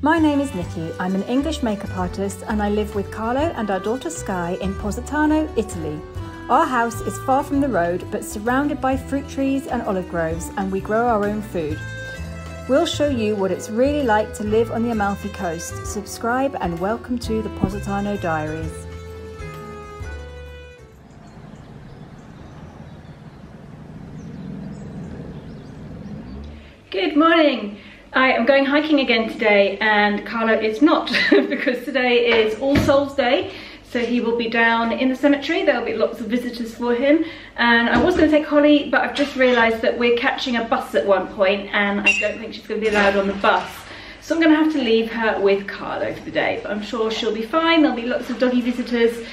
My name is Nicki. I'm an English makeup artist and I live with Carlo and our daughter Sky in Positano, Italy. Our house is far from the road but surrounded by fruit trees and olive groves and we grow our own food. We'll show you what it's really like to live on the Amalfi Coast. Subscribe and welcome to the Positano Diaries. Good morning! I am going hiking again today and Carlo is not because today is All Souls Day. So he will be down in the cemetery. There'll be lots of visitors for him. And I was going to take Holly but I've just realised that we're catching a bus at one point and I don't think she's going to be allowed on the bus. So I'm going to have to leave her with Carlo for the day but I'm sure she'll be fine. There'll be lots of doggy visitors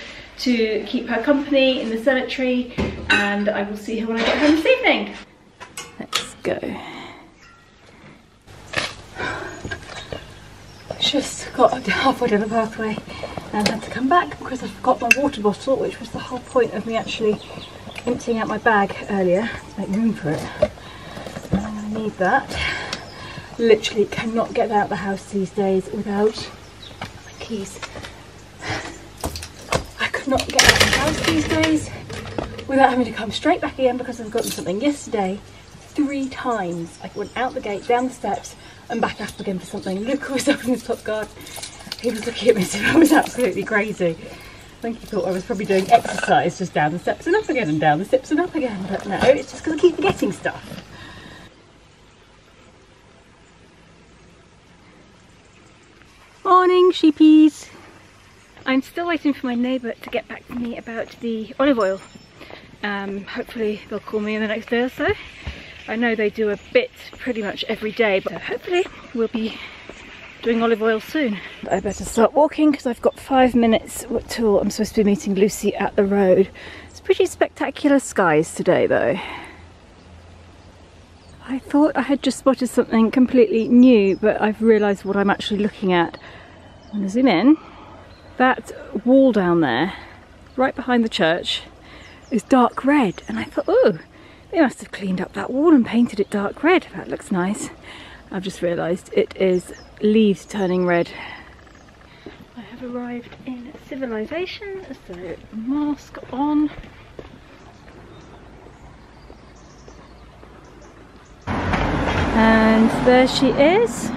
to keep her company in the cemetery and I will see her when I get home this evening. Let's go. Just got halfway down the pathway and had to come back because I forgot my water bottle, which was the whole point of me actually emptying out my bag earlier to make room for it. And to need that. Literally cannot get out of the house these days without my keys. I could not get out of the house these days without having to come straight back again because I've gotten something yesterday three times. I went out the gate, down the steps, and back up again for something. Luke was up in his top guard. He was looking at me as if I was absolutely crazy. I think he thought I was probably doing exercise just down the steps and up again and down the steps and up again. But no, it's just because I keep forgetting stuff. Morning, sheepies. I'm still waiting for my neighbour to get back to me about the olive oil. Um, hopefully they'll call me in the next day or so. I know they do a bit pretty much every day, but hopefully we'll be doing olive oil soon. I better start walking because I've got five minutes till I'm supposed to be meeting Lucy at the road. It's pretty spectacular skies today though. I thought I had just spotted something completely new, but I've realised what I'm actually looking at. I'm going to zoom in. That wall down there, right behind the church, is dark red. And I thought, oh, they must have cleaned up that wall and painted it dark red. That looks nice. I've just realised it is leaves turning red. I have arrived in civilization, so mask on. And there she is.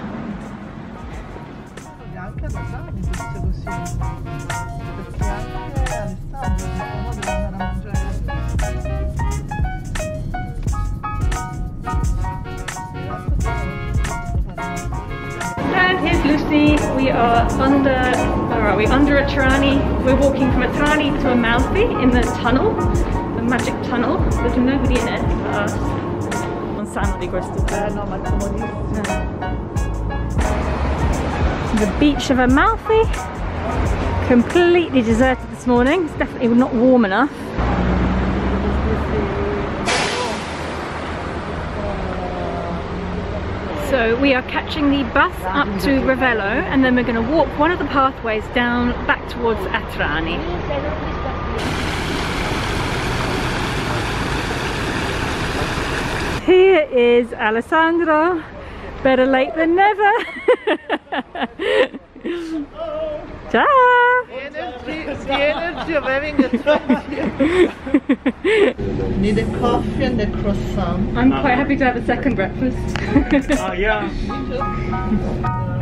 The beach of Amalfi, completely deserted this morning. It's definitely not warm enough. So we are catching the bus up to Ravello and then we're going to walk one of the pathways down back towards Atrani. Here is Alessandro, better late than never. Ciao! The energy, the energy of having a Need a coffee and a croissant. I'm quite happy to have a second breakfast. oh yeah.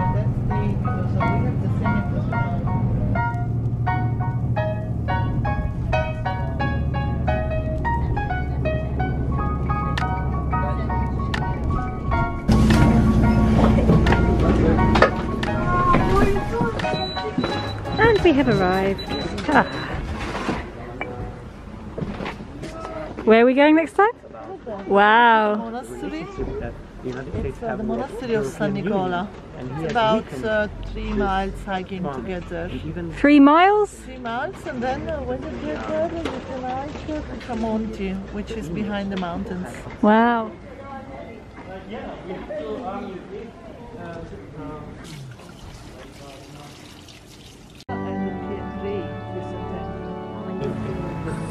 we have arrived. Ah. Where are we going next time? Wow. Monastery. It's uh, the monastery of San Nicola. It's about uh, three miles hiking together. Three miles? Three miles, and then uh, when you get there, you can hike to Tramonti, which is behind the mountains. Wow.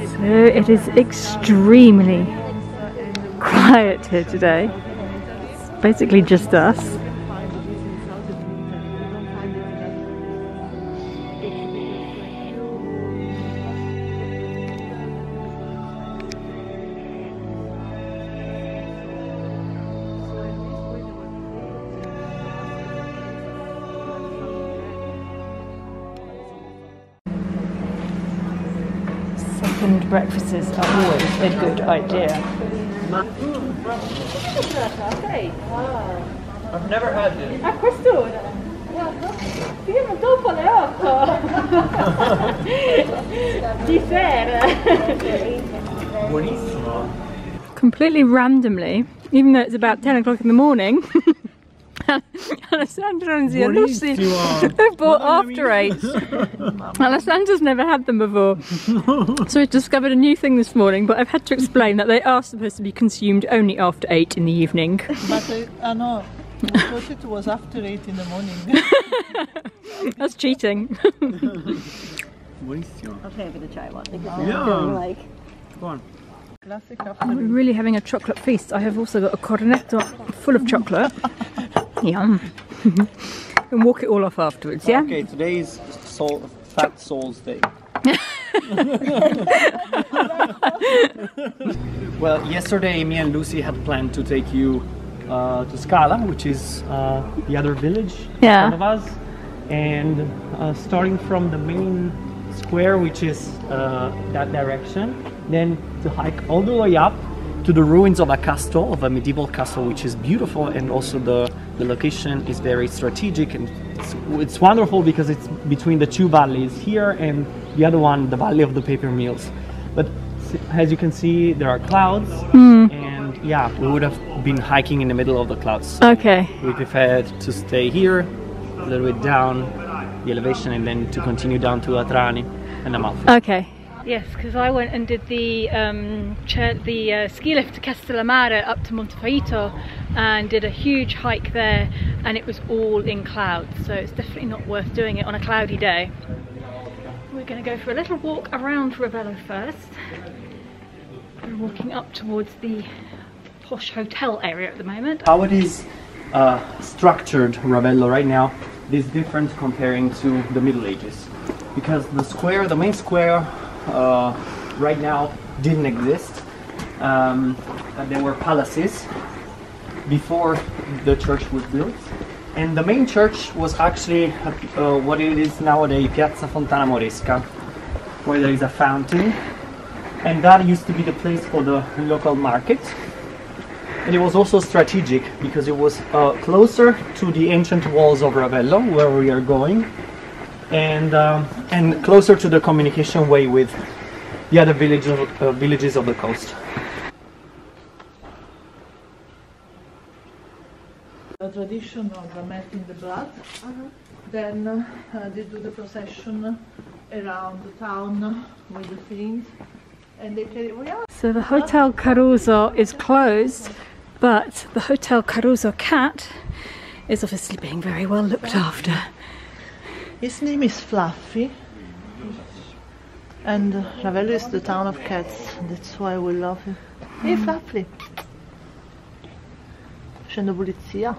So it is extremely quiet here today. It's basically just us. Thickened breakfasts are always a good idea. I've never had this. Questo Fino dopo le otto di sera. Buonissimo. Completely randomly, even though it's about 10 o'clock in the morning, Alessandro and Zia Lucy Buonissimo. have bought after eight. Alessandro's never had them before. so we've discovered a new thing this morning, but I've had to explain that they are supposed to be consumed only after eight in the evening. But I, I know, I thought it was after 8 in the morning. That's cheating. Buonissimo. I'll try for the chai one because Yeah. I'm like Go on. Classic We're afternoon. really having a chocolate feast. I have also got a cornetto full of chocolate. Yum. and walk it all off afterwards, yeah? Okay, today is soul, Fat Souls Day. well, yesterday me and Lucy had planned to take you uh, to Scala, which is uh, the other village Yeah. in front of us, and uh, starting from the main square, which is uh, that direction, then to hike all the way up to the ruins of a castle, of a medieval castle, which is beautiful, and also the, the location is very strategic and it's, it's wonderful because it's between the two valleys here and the other one, the valley of the paper mills. But as you can see, there are clouds, mm. and yeah, we would have been hiking in the middle of the clouds. Okay. We preferred to stay here, a little bit down the elevation, and then to continue down to Atrani and Amalfi. Okay. Yes, because I went and did the um, the uh, ski lift to Castellammare up to Monte Faito and did a huge hike there, and it was all in clouds, so it's definitely not worth doing it on a cloudy day. We're going to go for a little walk around Ravello first. We're walking up towards the posh hotel area at the moment. How it is uh, structured, Ravello, right now, is different comparing to the Middle Ages. Because the square, the main square, right now didn't exist. Um, there were palaces before the church was built. And the main church was actually uh, what it is nowadays, Piazza Fontana Moresca, where there is a fountain. And that used to be the place for the local market. And it was also strategic because it was uh, closer to the ancient walls of Ravello, where we are going, and um, and closer to the communication way with the other villages of, uh, villages of the coast. A tradition of uh, melting the blood. Then uh, they do the procession around the town with the fiends. And they carry, yeah, So the Hotel Caruso is closed, but the Hotel Caruso cat is obviously being very well looked after. His name is Fluffy. And uh, Ravello is the town of cats. That's why we love him. Hey Fluffy. Facendo pulizia.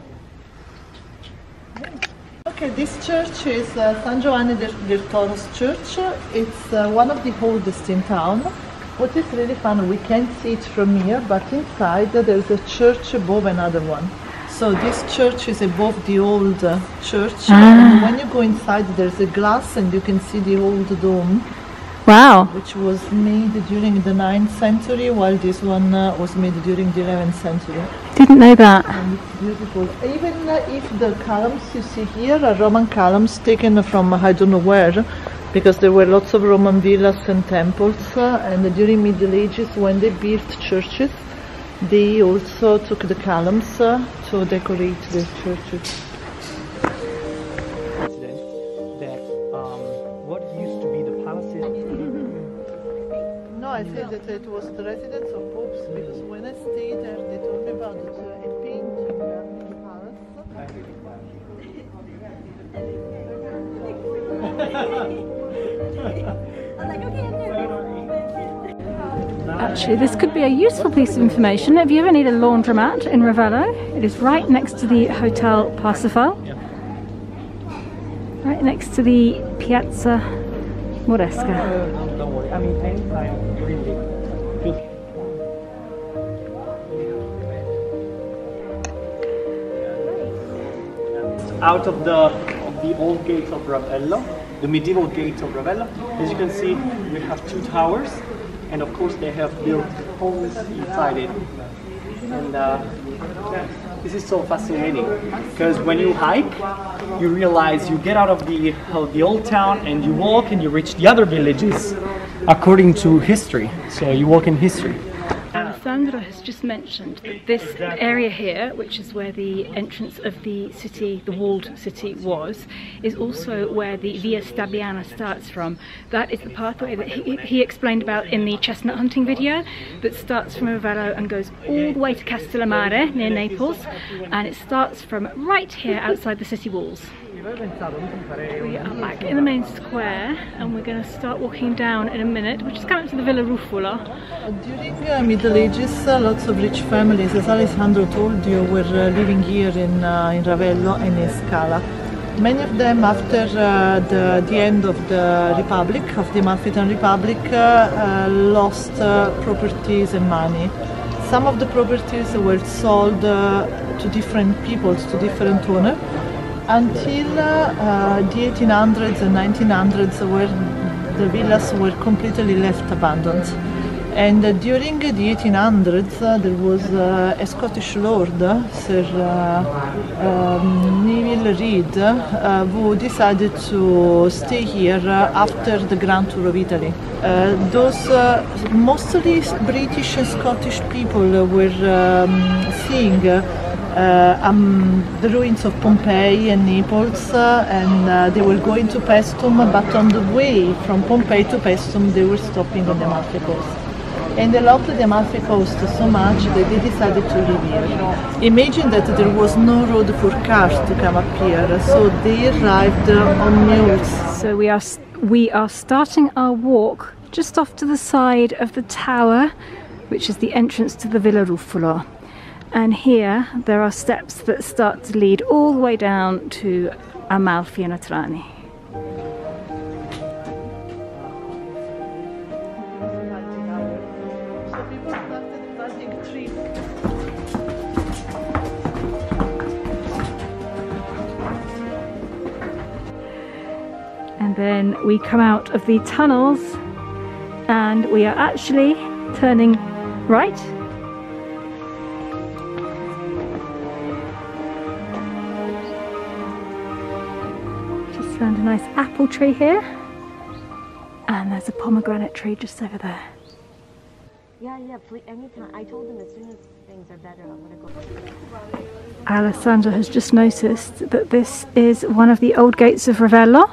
Okay, this church is uh, San Giovanni del, del Toro's church. It's uh, one of the oldest in town. What is really fun, we can't see it from here, but inside there's a church above another one. So this church is above the old uh, church, and when you go inside, there's a glass, and you can see the old dome, Wow. which was made during the 9th century, while this one uh, was made during the 11th century. Didn't know that. And it's beautiful. Even uh, if the columns you see here are Roman columns taken from uh, I don't know where, because there were lots of Roman villas and temples, uh, and during Middle Ages when they built churches, they also took the columns uh, to decorate the churches. That um, what used to be the palaces. No, I said that it was the residence of popes because when I stayed there, they told me about it, uh, a painting uh, in the Actually, this could be a useful piece of information. If you ever need a laundromat in Ravello, it is right next to the Hotel Parsifal. Right next to the Piazza Moresca. Out of the of the old gate of Ravello, the medieval gate of Ravello. As you can see, we have two towers. And of course they have built homes inside it. And uh, this is so fascinating because when you hike, you realize you get out of the of the old town and you walk and you reach the other villages according to history. So you walk in history. Alessandro has just mentioned that this area here, which is where the entrance of the city, the walled city was, is also where the Via Stabiana starts from. That is the pathway that he, he explained about in the chestnut hunting video that starts from Ravello and goes all the way to Castellammare near Naples and it starts from right here outside the city walls. We are back in the main square and we're going to start walking down in a minute. We're just coming to the Villa Rufolo. During uh, Middle Ages, uh, lots of rich families, as Alessandro told you, were uh, living here in, uh, in Ravello and in Scala. Many of them, after uh, the, the end of the Republic, of the Amalfitan Republic, uh, lost properties and money. Some of the properties were sold to different peoples, to different owners, until uh, the 1800s and 1900s, where the villas were completely left abandoned. And uh, during the 1800s, uh, there was uh, a Scottish lord, Sir uh, um, Nevile Reid, uh, who decided to stay here uh, after the Grand Tour of Italy. Uh, those uh, mostly British and Scottish people uh, were um, seeing uh, uh, um, the ruins of Pompeii and Naples, uh, and uh, they were going to Paestum, but on the way from Pompeii to Paestum, they were stopping on the Amalfi Coast. And they loved the Amalfi Coast so much that they decided to live here. Imagine that there was no road for cars to come up here, so they arrived uh, on mules. So we are we are starting our walk just off to the side of the tower, which is the entrance to the Villa Rufolo. And here there are steps that start to lead all the way down to Amalfi and Atrani. And then we come out of the tunnels and we are actually turning right. Nice apple tree here. And there's a pomegranate tree just over there. Yeah, yeah, please, anytime. I told him as soon as things are better, I'm gonna go. Alessandro has just noticed that this is one of the old gates of Ravello.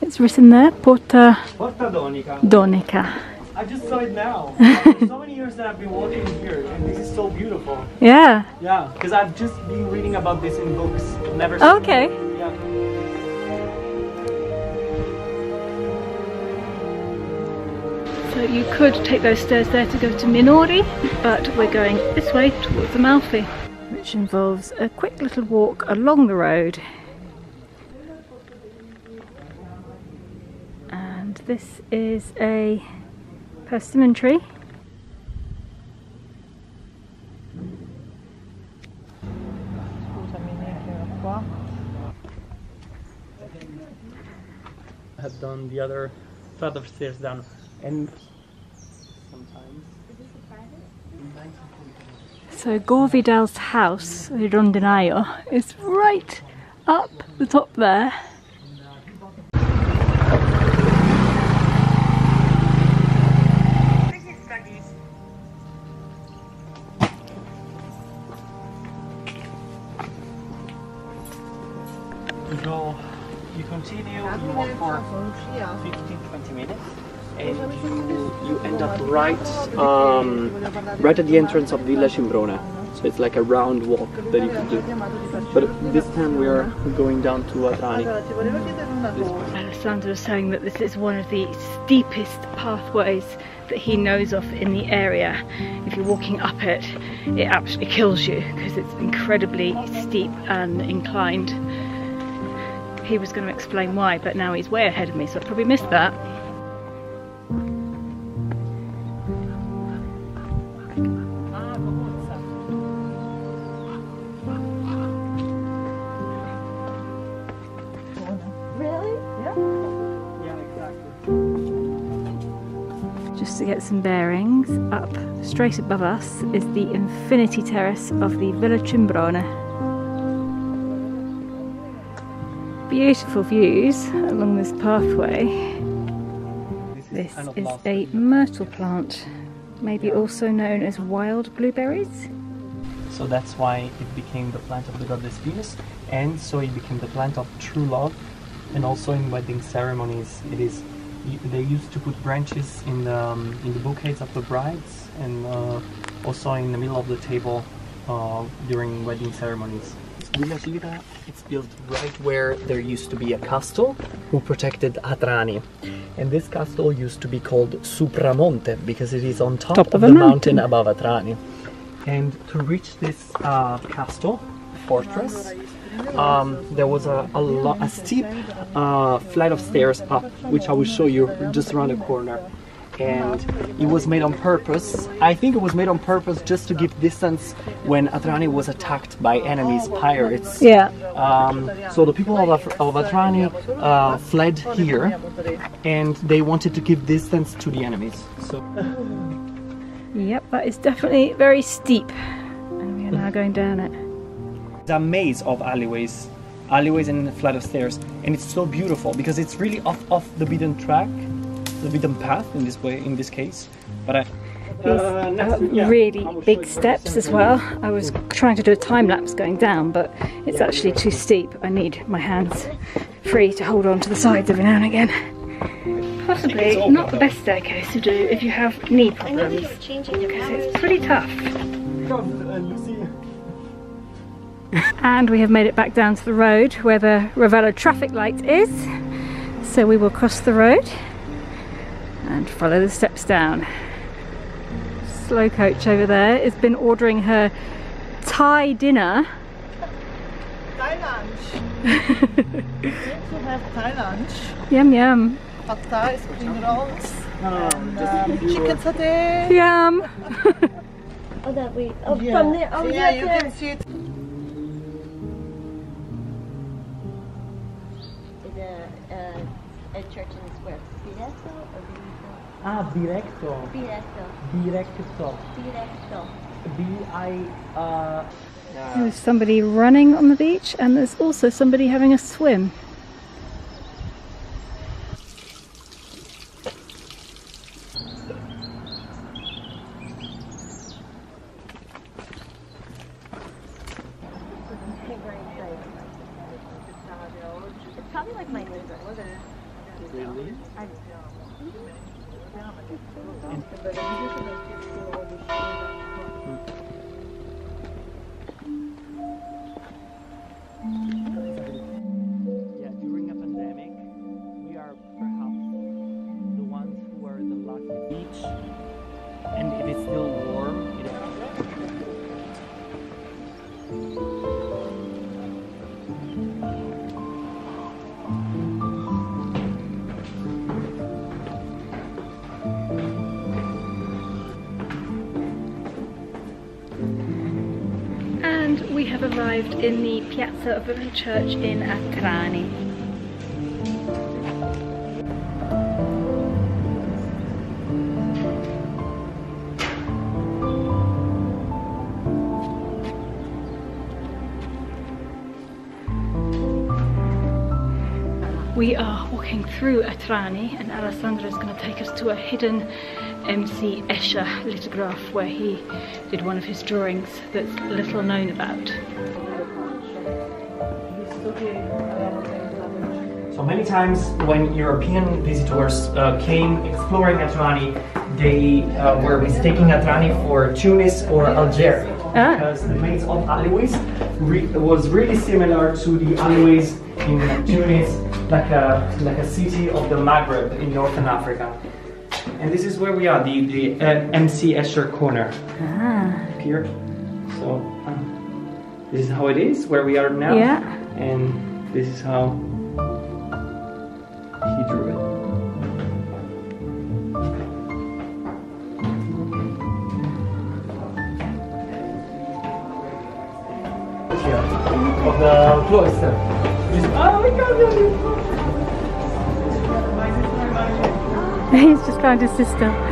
It's written there, Porta Porta Donica. Donica. I just saw it now. So many years that I've been walking here, and this is so beautiful. Yeah. Yeah, because I've just been reading about this in books. Never. seen Okay. it. So you could take those stairs there to go to Minori, but we're going this way towards Amalfi, which involves a quick little walk along the road. And this is a persimmon tree. I have done the other flight of stairs down, and sometimes. So Gore Vidal's house, the Rondinaia, is right up the top there. You go, you continue, you walk for 15, 20 minutes, and you, you end up right, um, right at the entrance of Villa Cimbrone. So it's like a round walk that you can do. But this time we are going down to Atrani. Alessandro is saying that this is one of the steepest pathways that he knows of in the area. If you're walking up it, it actually kills you because it's incredibly steep and inclined. He was going to explain why, but now he's way ahead of me, so I probably missed that. Get some bearings, up straight above us is the infinity terrace of the Villa Cimbrone. Beautiful views along this pathway. This is a myrtle plant, maybe also known as wild blueberries. So that's why it became the plant of the goddess Venus, and so it became the plant of true love. And also in wedding ceremonies, it is. Y- They used to put branches in the um, in the bouquets of the brides, and uh, also in the middle of the table uh, during wedding ceremonies. Villa Gira, it's built right where there used to be a castle who protected Atrani. And this castle used to be called Supramonte because it is on top, Top of, of the mountain. mountain. above Atrani. And to reach this uh, castle, fortress, um, there was a, a, lo- a steep uh, flight of stairs up, which I will show you just around the corner. And it was made on purpose. I think it was made on purpose just to give distance when Atrani was attacked by enemies, pirates. Yeah. Um, so the people of, Af- of Atrani uh, fled here, and they wanted to give distance to the enemies. So Yep, that is definitely very steep. And we are now going down it. It's a maze of alleyways, alleyways and a flight of stairs, and it's so beautiful because it's really off off the beaten track, the beaten path in this way, in this case. But I. These Uh, next- yeah, really big steps as everything. well. I was trying to do a time lapse going down, but it's actually too steep. I need my hands free to hold on to the sides every now and again. Possibly not the best staircase to do if you have knee problems. he's changing the because. It's pretty tough. Lucy. And we have made it back down to the road where the Ravello traffic light is. So we will cross the road and follow the steps down. Slow coach over there has been ordering her Thai dinner. Thai lunch. we need to have Thai lunch. Yum yum. Pad Thai, spring rolls, No, and um, chicken satay. Yum. Oh, that way. Oh, Yeah. from there. Oh, yeah, yes, you yes. can see it. Square. Diretto or Ah, directo, Diretto? directo, Diretto. B I. Uh, There's somebody running on the beach and there's also somebody having a swim. Arrived in the Piazza of little church in Atrani. We are walking through Atrani and Alessandro is going to take us to a hidden MC Escher lithograph where he did one of his drawings that's little known about. So many times when European visitors uh, came exploring Atrani, they uh, were mistaking Atrani for Tunis or Algeria Ah. because the maze of alleyways re- was really similar to the alleyways in Tunis, like a like a city of the Maghreb in northern Africa. And this is where we are, the the uh, MC Escher corner Ah, here. So uh, this is how it is where we are now, Yeah. and this is how he drew it. Of the cloister. Just- oh my god, yeah, he's just found his sister.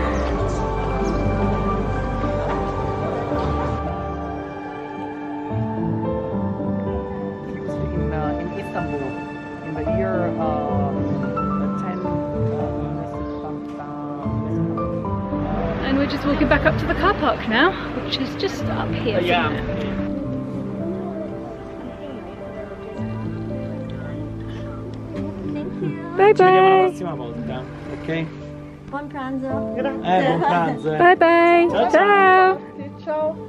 Just walking back up to the car park now, which is just up here. yeah. somewhere. Thank you. Bye Ci vediamo la bye. ok? Buon pranzo. Eh, buon pranzo. eh. Bye bye. Ciao, ciao. Ciao. Ciao.